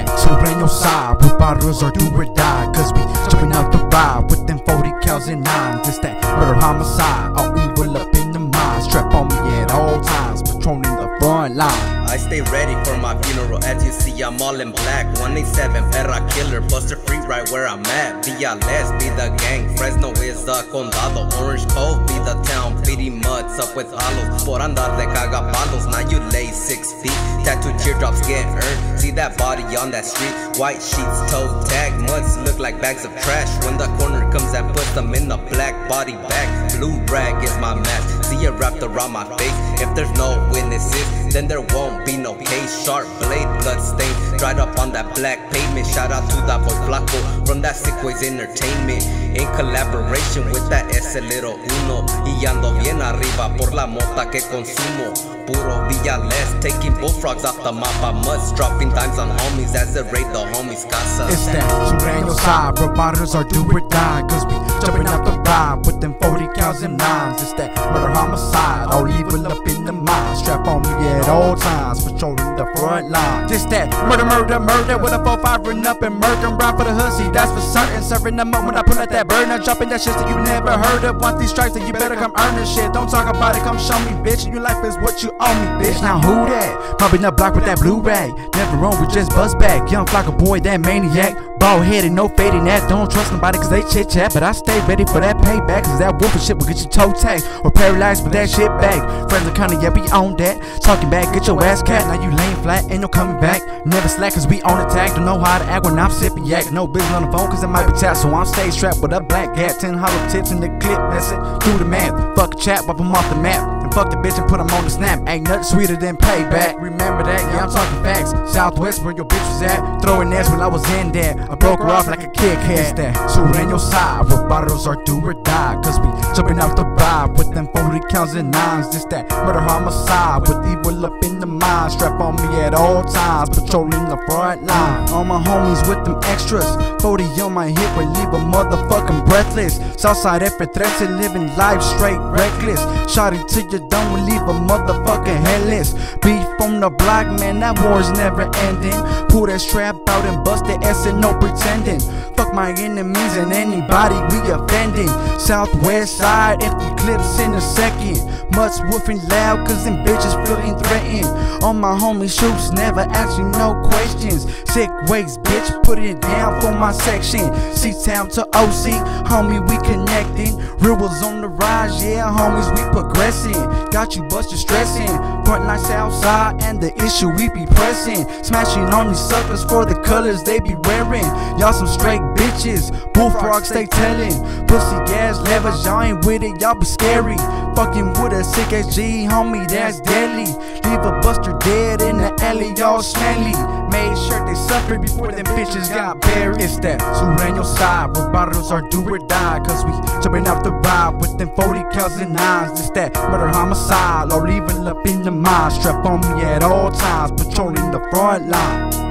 Sureño side, with bottles or do or die. Cause we jumping out the ride with them 40 cals and nines. It's that murder homicide, all evil up in the mind. Strap on me at all times, patrolling the front line. I stay ready for my funeral. As you see, I'm all in black. 187 Perra Killer, Buster Free right where I'm at. Let's be the gang. Fresno is the condado. Orange Cove be the town. Feedy muds up with hollows. Por andar de cagapalos. Now you lay six feet. Tattoo teardrops get earned. See that body on that street. White sheets, toe tag. Muds look like bags of trash. When the corner comes and puts them in the black body bag. Blue rag is my mask. See it wrapped around my face. If there's no witnesses, then there won't be no case. Sharp blade, blood stain, dried up on that black pavement. Shout out to that boy Flacko from that Sick Entertainment. In collaboration with that S Little Uno. Y ando bien arriba por la mota que consumo. Puro Villales, taking bullfrogs off the mapa. Must dropping dimes on homies as they raid the homies' casa. It's that Sureño side, bottles are do or die. Cause we jumping out the ride with them 40 cals and nines. It's that murder homicide, all evil up in the mind. Strap on me at all times, patrolling the front line. Just that murder, murder, murder with a 4-5 run up and murder. Ride for the hussy, that's for certain. Serving the moment I pull out that burner. Dropping that shit that you never heard of. Want these stripes, then you better come earn this shit. Don't talk about it, come show me, bitch. Your life is what you owe me, bitch. Now who that? Popping up block with that blue rag. Never wrong, we just buzz back. Young flock of boy, that maniac. Bald headed, no fading that. Don't trust nobody cause they chit chat. But I stay ready for that payback. Cause that whooping shit will get you toe tagged or paralyzed with that shit back. Friends are kinda, yeah, we on that. Talking back, get your ass cat. Now you laying flat, ain't no coming back. Never slack cause we on attack. Don't know how to act when I'm sipping yak. No business on the phone cause it might be tapped. So I'm stay strapped with a black hat. 10 hollow tips in the clip. That's it. Do the math. Fuck a chat, wipe 'em off the map. And fuck the bitch and put put 'em on the snap. Ain't nothing sweeter than payback. Remember that? Yeah, I'm talking facts. Southwest where your bitch was at. Throwing ass when I was in there. I broke her off like a Kit Kat. that Sureño side where bottles are do or die. Cause we jumping out the ride with them 40 counts and nines. This that murder homicide with evil up in the mind. Strap on me at all times, patrolling the front line. All my homies with them extras. 40 on my hip will leave a motherfucking breathless. Southside F13 living life straight reckless. Shot it till done will leave a motherfucking headless. Beef from the block, man, that war's never ending. Pull that strap out and bust the S and no pretending. Fuck my enemies and anybody we offending. Southwest side, clips in a second. Much woofing loud, cause them bitches feeling threatened. All my homies shoots, never asking no questions. Sick ways, bitch, put it down for my section. C-Town to OC, homie, we connecting. Real was on the rise, yeah, homies, we progressing. Got you busted stressing. Front line Southside, and the issue we be pressing. Smashing on these suckers for the colors they be wearing. Y'all some straight bitches, bullfrogs they telling. Pussy gas levers, y'all ain't with it, y'all be scary. Fucking with a sick SG, homie, that's deadly. Leave a buster dead in the alley, y'all smelly. Made sure they suffered before them bitches got buried. It's that Sureño side, where bottles are do or die. Cause we jumping out the ride with them 40 counts and nines. It's that murder homicide, or even up in the mind. Strap on me at all times, patrolling the front line.